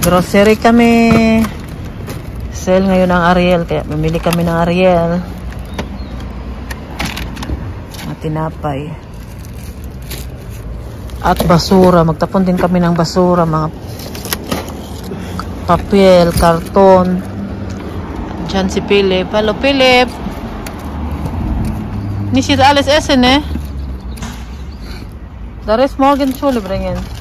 Nag-grocery kami. Sale ngayon ang Ariel. Kaya bumili kami ng Ariel. Mga tinapay. At basura. Magtapon din kami ng basura. Mga papel, karton. Diyan si Philip. Hello, Philip. Ni sitter alles essen, eh? Där är smagen Schulebringen.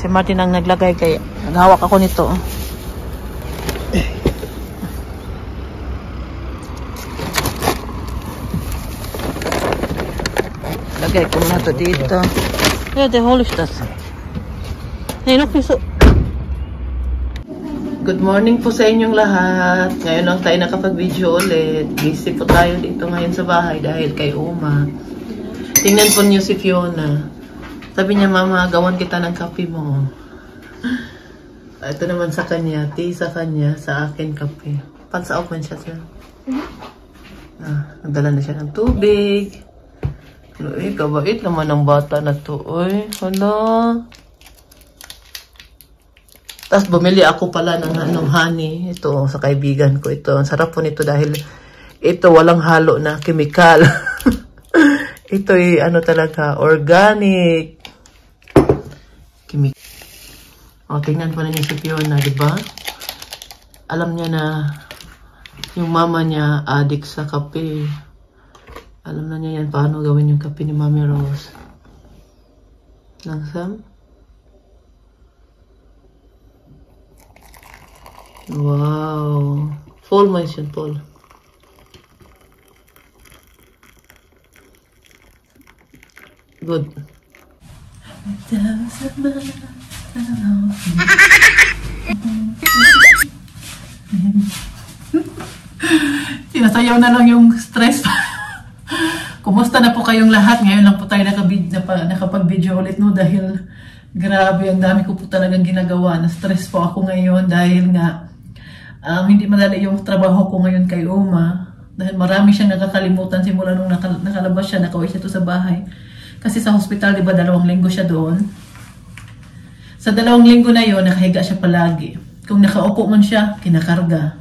Si Martin ang naglagay kay naghawak ako nito. Lagay ko na to dito. Ja, det håller das. Hey, nog piso. Good morning po sa inyong lahat. Ngayon lang tayo nakapag-video ulit. Busy po tayo dito ngayon sa bahay dahil kay Uma. Tingnan po niyo si Fiona. Sabi niya, Mama, gawan kita ng kape mo. Ito naman sa kanya, tea sa kanya, sa akin kape. Pansa open siya siya. Ah, nagdala na siya ng tubig. Uy, kabait naman ng bata na to. Uy, hala. Tapos bumili ako pala ng anong honey. Ito sa kaibigan ko. Ito, ang sarap po nito dahil ito walang halo na chemical. ito ay ano talaga, organic. O, tingnan po na niya si Fiona, di ba? Alam niya na yung mama niya addict sa kape. Alam na niya yan paano gawin yung kape ni Mami Rose. Langsam. Wow. Paul mo yun, Paul. Good. Sinasayaw na lang yung stress. Kumusta na po kayong lahat? Ngayon lang po tayo nakabid, nakapag-video ulit no dahil grabe, ang dami ko po talagang ginagawa. Na-stress po ako ngayon dahil nga um, hindi madali yung trabaho ko ngayon kay Uma. Dahil marami siyang nakakalimutan simula nung nakal- nakalabas siya, nakauwi siya to sa bahay. Kasi sa hospital, di ba, dalawang linggo siya doon. Sa dalawang linggo na yon nakahiga siya palagi. Kung nakaupo man siya, kinakarga.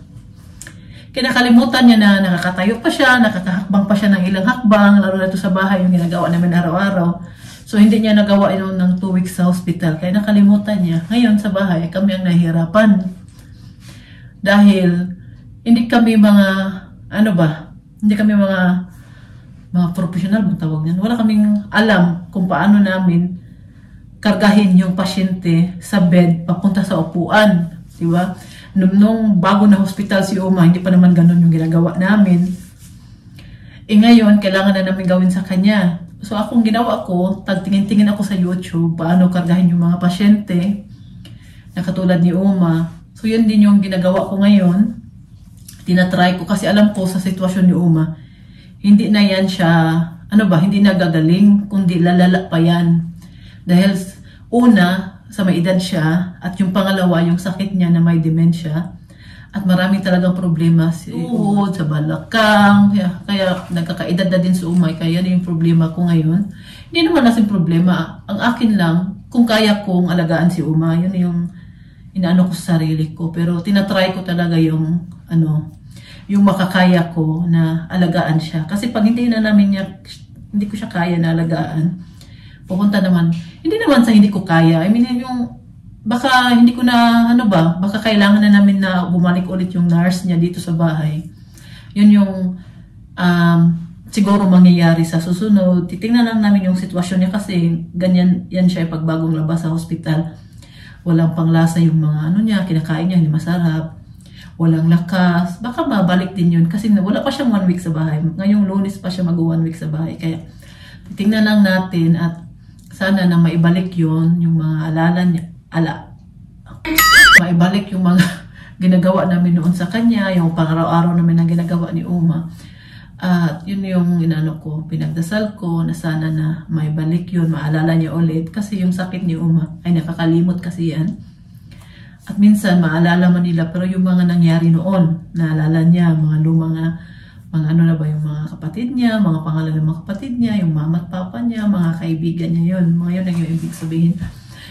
Kinakalimutan niya na nakakatayo pa siya, nakakahakbang pa siya ng ilang hakbang, lalo na ito sa bahay, yung ginagawa namin araw-araw. So, hindi niya nagawa yun ng two weeks sa hospital, kaya nakalimutan niya. Ngayon sa bahay, kami ang nahihirapan. Dahil, hindi kami mga, ano ba, hindi kami mga, mga professional, tawag niyan. Wala kaming alam kung paano namin kargahin yung pasyente sa bed papunta sa upuan. Di ba? Nung, nung bago na hospital si Uma, hindi pa naman ganun yung ginagawa namin. Eh ngayon, kailangan na namin gawin sa kanya. So akong ginawa ko, tagtingin-tingin ako sa YouTube, paano kargahin yung mga pasyente na katulad ni Uma. So yun din yung ginagawa ko ngayon. Tinatry ko kasi alam ko sa sitwasyon ni Uma, hindi na yan siya, ano ba, hindi na gagaling, kundi lalala pa yan. Dahil una, sa may edad siya, at yung pangalawa, yung sakit niya na may dementia, at maraming talagang problema si uhod, sa balakang, kaya, kaya nagkakaedad na din sa umay, kaya yan yung problema ko ngayon. Hindi naman nasin problema, ang akin lang, kung kaya kong alagaan si Uma, yun yung inaano ko sa sarili ko. Pero tinatry ko talaga yung, ano, yung makakaya ko na alagaan siya. Kasi pag hindi na namin niya, hindi ko siya kaya na alagaan, pupunta naman, hindi naman sa hindi ko kaya. I mean, yung, baka hindi ko na, ano ba, baka kailangan na namin na bumalik ulit yung nurse niya dito sa bahay. Yun yung, um, siguro mangyayari sa susunod. Titingnan lang namin yung sitwasyon niya kasi ganyan yan siya pag bagong labas sa hospital. Walang panglasa yung mga ano niya, kinakain niya, hindi masarap. Walang lakas. Baka mabalik din yun kasi wala pa siyang one week sa bahay. Ngayong lunes pa siya mag one week sa bahay. Kaya titingnan lang natin at sana na maibalik yon yung mga alala niya, ala, maibalik yung mga ginagawa namin noon sa kanya, yung pang-araw-araw namin na ginagawa ni Uma. At yun yung inano ko, pinagdasal ko na sana na maibalik yun, maalala niya ulit. Kasi yung sakit ni Uma ay nakakalimot kasi yan. At minsan maalala man nila, pero yung mga nangyari noon, naalala niya, mga lumang mga ano na ba yung mga kapatid niya, mga pangalan ng mga kapatid niya, yung mama at papa niya, mga kaibigan niya yun. Mga yun ang yung ibig sabihin.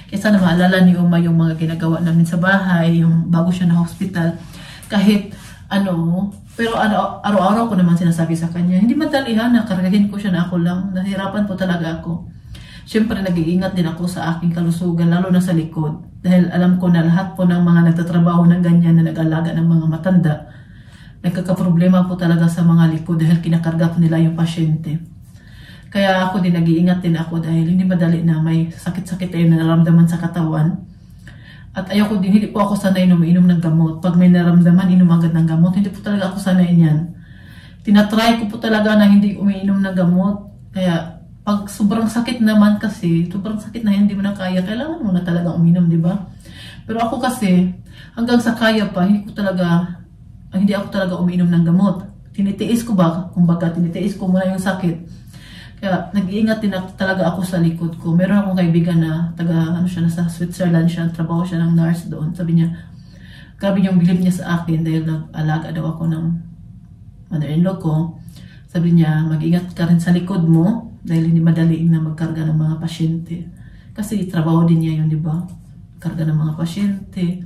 Kaya sana maalala ni Uma yung mga ginagawa namin sa bahay, yung bago siya na hospital. Kahit ano, pero ano, araw-araw ko naman sinasabi sa kanya, hindi madalihan na kargahin ko siya na ako lang. Nahirapan po talaga ako. Siyempre, nag-iingat din ako sa aking kalusugan, lalo na sa likod. Dahil alam ko na lahat po ng mga nagtatrabaho ng ganyan na nag-alaga ng mga matanda, nagkakaproblema po talaga sa mga likod dahil kinakarga po nila yung pasyente. Kaya ako din nag-iingat din ako dahil hindi madali na may sakit-sakit tayo na naramdaman sa katawan. At ayoko din, hindi po ako sanay na umiinom ng gamot. Pag may naramdaman, inom agad ng gamot. Hindi po talaga ako sanay niyan. Tinatry ko po talaga na hindi umiinom ng gamot. Kaya pag sobrang sakit naman kasi, sobrang sakit na hindi mo na kaya, kailangan mo na talaga uminom, di ba? Pero ako kasi, hanggang sa kaya pa, hindi ko talaga, hindi ako talaga umiinom ng gamot. Tinitiis ko ba? Kumbaga, tinitiis ko muna yung sakit. Kaya nag-iingat din talaga ako sa likod ko. Meron akong kaibigan na taga, ano siya, nasa Switzerland siya, trabaho siya ng nurse doon. Sabi niya, grabe yung bilib niya sa akin dahil nag-alaga daw ako ng mother-in-law ko. Sabi niya, mag-ingat ka rin sa likod mo dahil hindi madali na magkarga ng mga pasyente. Kasi trabaho din niya yun, di ba? Karga ng mga pasyente,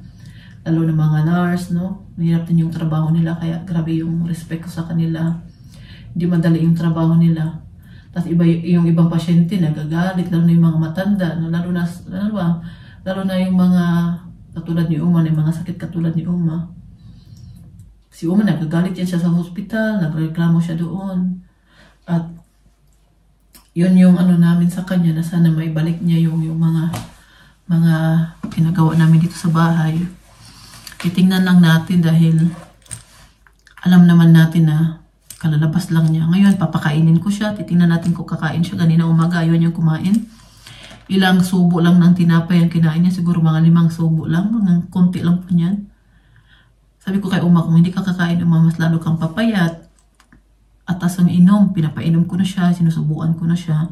lalo ng mga nurse, no? Mahirap din yung trabaho nila, kaya grabe yung respect ko sa kanila. Hindi madali yung trabaho nila. Tapos iba yung ibang pasyente nagagalit, lalo na yung mga matanda, no? lalo na, lalo, ba? lalo na yung mga katulad ni Uma, yung mga sakit katulad ni Uma. Si Uma nagagalit yan siya sa hospital, nagreklamo siya doon. At yun yung ano namin sa kanya na sana may balik niya yung, yung mga mga ginagawa namin dito sa bahay. Titingnan lang natin dahil alam naman natin na kalalabas lang niya. Ngayon, papakainin ko siya. Titingnan natin kung kakain siya. Ganina umaga, ayun yung kumain. Ilang subo lang ng tinapay ang kinain niya. Siguro mga limang subo lang. Mga konti lang po niyan. Sabi ko kay Uma, kung hindi ka kakain, Uma, mas lalo kang papayat atas ang inom, pinapainom ko na siya, sinusubukan ko na siya.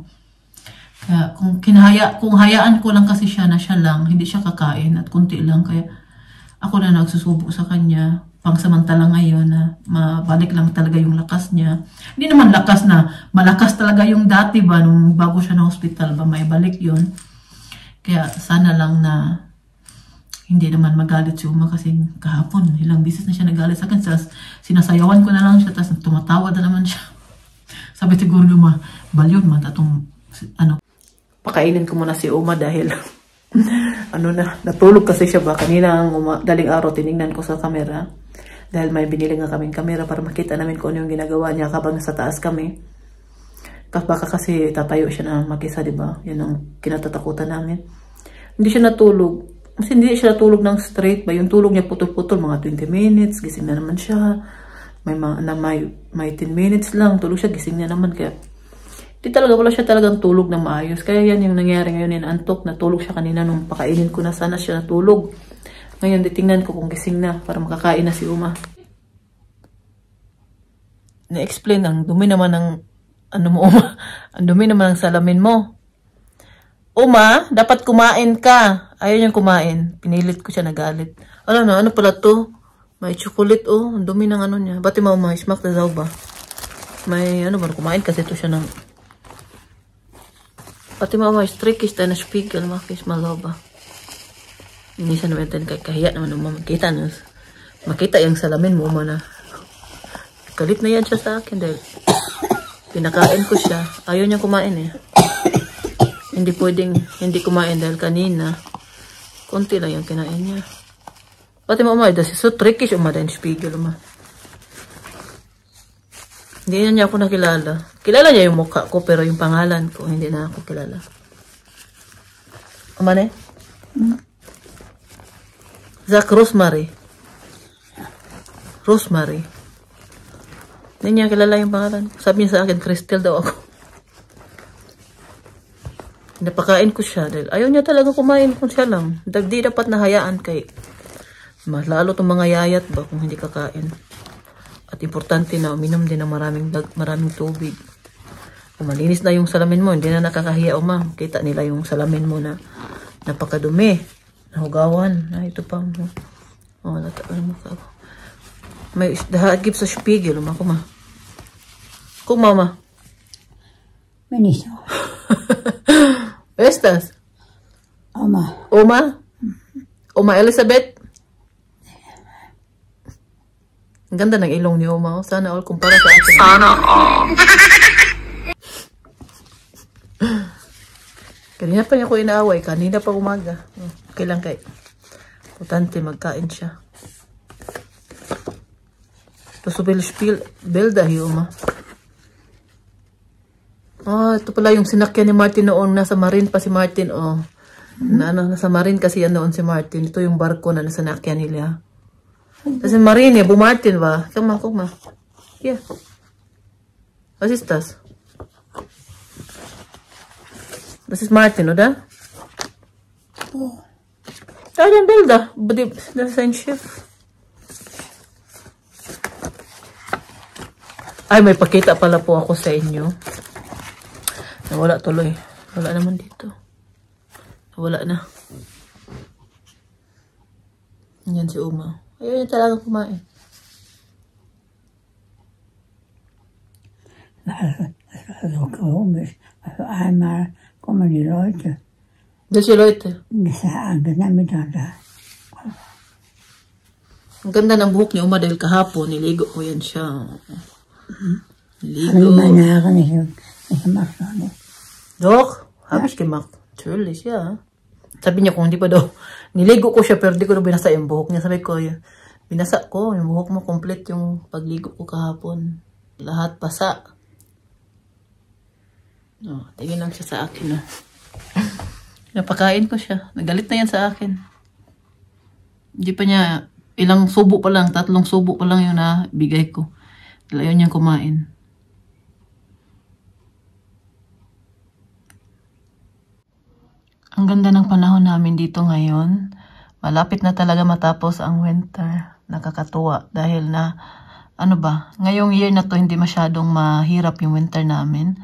Kaya kung kinahaya, kung hayaan ko lang kasi siya na siya lang, hindi siya kakain at kunti lang, kaya ako na nagsusubo sa kanya, pangsamantala ngayon na mabalik lang talaga yung lakas niya. Hindi naman lakas na, malakas talaga yung dati ba, nung bago siya na hospital ba, may balik yun. Kaya sana lang na hindi naman magalit si Uma kasi kahapon, ilang bisis na siya nagalit sa akin. Sas, sinasayawan ko na lang siya, tapos tumatawa na naman siya. Sabi siguro Uma, balyon man, atong, ano, pakainin ko muna si Uma dahil, ano na, natulog kasi siya ba? Kanina, ang daling araw, tiningnan ko sa kamera. Dahil may binili nga kaming kamera para makita namin kung ano yung ginagawa niya habang sa taas kami. Baka kasi tatayo siya na mag-isa, di ba? Yan ang kinatatakutan namin. Hindi siya natulog kasi hindi siya tulog ng straight ba? Yung tulog niya putol-putol, mga 20 minutes, gising na naman siya. May, na may, may 10 minutes lang, tulog siya, gising na naman. Kaya, hindi talaga, wala siya talagang tulog na maayos. Kaya yan yung nangyari ngayon, inantok, natulog siya kanina nung pakainin ko na sana siya natulog. Ngayon, titingnan ko kung gising na para makakain na si Uma. Na-explain ang dumi naman ng ano mo, Uma. Ang dumi naman ng salamin mo. Uma, dapat kumain ka. Ayaw niyang kumain. Pinilit ko siya nagalit. Alam na, ano pala to? May chocolate, oh. Ang dumi ng ano niya. Bati mo, ma, smack na daw ba? May, ano ba, kumain kasi to siya ng... Bati mo, ma, strikis tayo na spiegel, makis malaw ba? Hindi siya naman tayo kahiya naman, ma, makita na. Makita yung salamin mo, na. Galit na yan siya sa akin dahil pinakain ko siya. Ayaw niya kumain eh. Hindi pwedeng hindi kumain dahil kanina. Konti lang yung kinain niya. Pati mo umay, dahil so trickish umay yung spiegel umay. Hindi na niya ako nakilala. Kilala niya yung mukha ko pero yung pangalan ko hindi na ako kilala. Umane? Hmm? Zach Rosemary. Rosemary. Hindi niya kilala yung pangalan. Sabi niya sa akin, Crystal daw ako. Napakain ko siya dahil ayaw niya talaga kumain kung siya lang. Di dapat nahayaan kay lalo itong mga yayat ba kung hindi kakain. At importante na uminom din ng maraming, maraming tubig. Kung malinis na yung salamin mo, hindi na nakakahiya o ma'am. Kita nila yung salamin mo na napakadumi. Nahugawan. Ah, ito pa. Oh, natagal ano mo ka. May dahagip sa spigil. Ma, kuma. Kung mama. Ministro. Estas? Oma. Oma? Oma Elizabeth? Ang ganda ng ilong ni Oma. Oh. Sana all kumpara sa akin. Sana all. Kanina pa niya ko inaaway. Kanina pa umaga. Okay lang kay. Importante magkain siya. Pasubil spiel. Belda hi Uma. Ah, ito pala yung sinakyan ni Martin noon. Nasa Marine pa si Martin. Oh. Na, ano, nasa Marine kasi yan noon si Martin. Ito yung barko na nasa nakyan nila. Kasi Marine, Bu Martin ba? Come on. Yeah. Was das? Ist Martin, oder? Ja, den Bilder. Aber die- Das ist ein Schiff. Ay, may pakita pala po ako sa inyo. Nawala tuloy. Wala naman dito. Wala na. Yan si Uma. Ayaw niya talaga kumain. Einmal kommen die Leute, Doon si Leute. gesagt, Nachmittag da. Ang ganda ng buhok ni Uma dahil kahapon. Niligo ko yan siya. Niligo. meine Haare nicht, nicht gemacht. noch nicht. Doch, habe ich gemacht. Natürlich, ja. Sabi niya kung hindi pa daw. Niligo ko siya pero di ko na binasa yung buhok niya. Sabi ko, "Y- binasa ko. Yung buhok mo complete yung pagligo ko kahapon. Lahat basa. Oh, tingin lang siya sa akin. Oh. Napakain ko siya. Nagalit na yan sa akin. Hindi pa niya, ilang subo pa lang, tatlong subo pa lang yung nabigay ko. Dahil Ayaw niyang kumain. Ang ganda ng panahon namin dito ngayon. Malapit na talaga matapos ang winter. Nakakatuwa dahil na, ano ba, ngayong year na to hindi masyadong mahirap yung winter namin.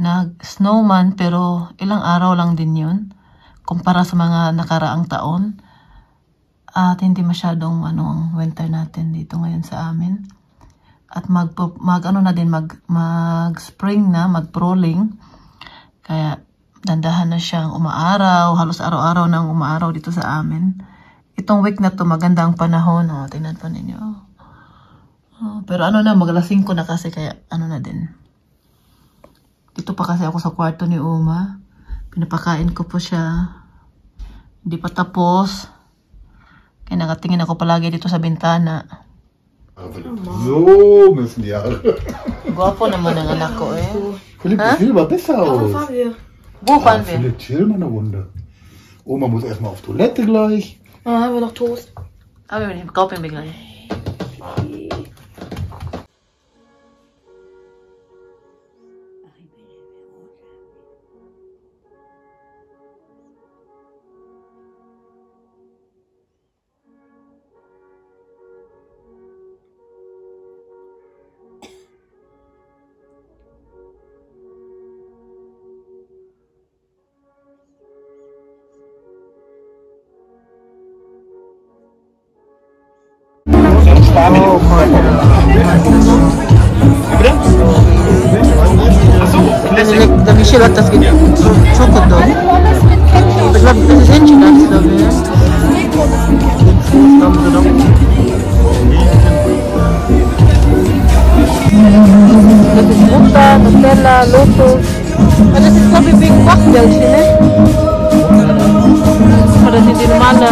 Nag-snowman pero ilang araw lang din yun kumpara sa mga nakaraang taon. At hindi masyadong ano ang winter natin dito ngayon sa amin. At mag, mag ano na din, mag, mag spring na, mag proling. Kaya dandahan na siyang umaaraw, halos araw-araw nang umaaraw dito sa amin. Itong week na to maganda ang panahon. Oh, tingnan pa ninyo. Oh, pero ano na, maglasing ko na kasi kaya ano na din. Dito pa kasi ako sa kwarto ni Uma. Pinapakain ko po siya. Hindi pa tapos. Kaya nakatingin ako palagi dito sa bintana. Aber so müssen die Haare. Gwapo naman ang anak ko eh. Philipp, das sieht aber besser aus. Wo Ah, fahren wir? Philipp, chill mal eine Runde. Oma muss erstmal auf Toilette gleich. Ah, haben wir noch Toast? Ah, wir kaufen wir gleich. Da Michelle hat das Schokodon. Ich glaube, das ist Hähnchen, das glaube ich. Was haben sie noch? Das ist Butter, Nutella, Lotus. Ah, das ist glaube ich wegen Wachtelchen, ne? Aber das sind die normale